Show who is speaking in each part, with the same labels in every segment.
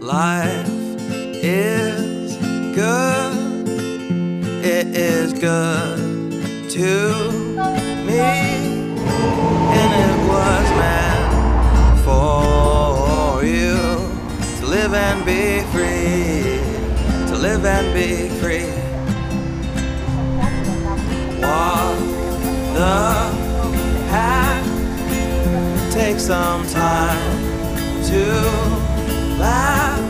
Speaker 1: Life is good. It is good to me. And it was meant live and be free. To live and be free. Walk the path. Take some time to laugh.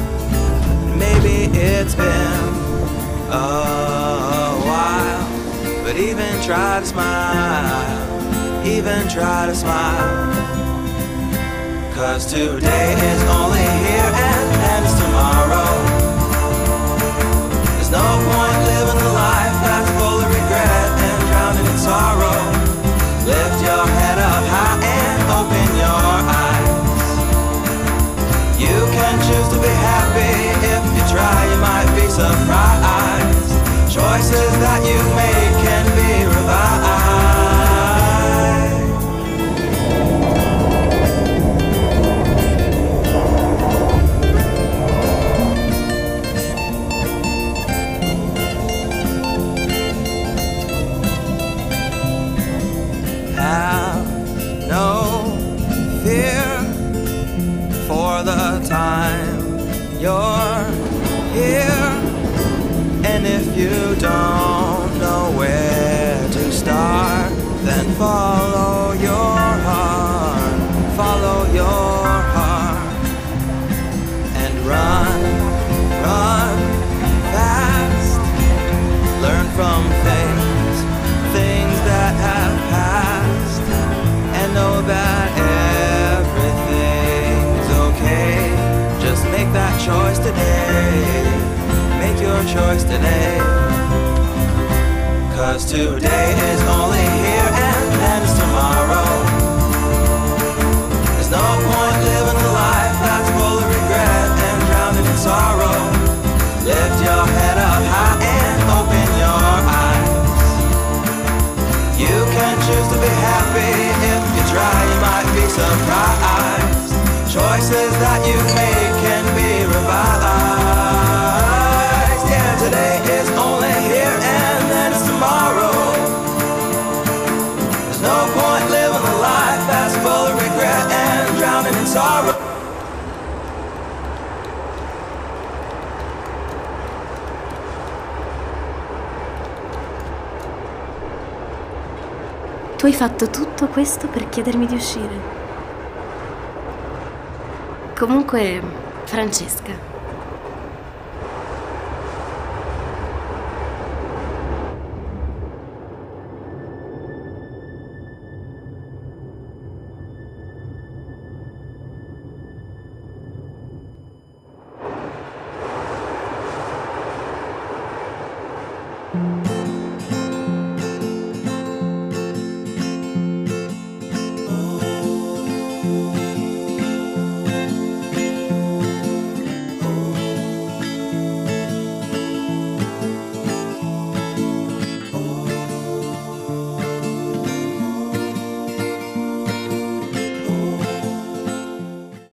Speaker 1: Maybe it's been a while, but even try to smile, even try to smile. Cause today is You can choose to be happy if you try, you might be surprised. Choices that you make can time you're here. And if you don't know where to start, then follow choice today. Make your choice today. Cause today is only here and ends tomorrow. There's no point living a life that's full of regret and drowning in sorrow. Lift your head up high and open your eyes. You can choose to be happy if you try, you might be surprised. Choices that you make
Speaker 2: Tu hai fatto tutto questo per chiedermi di uscire. Comunque, Francesca,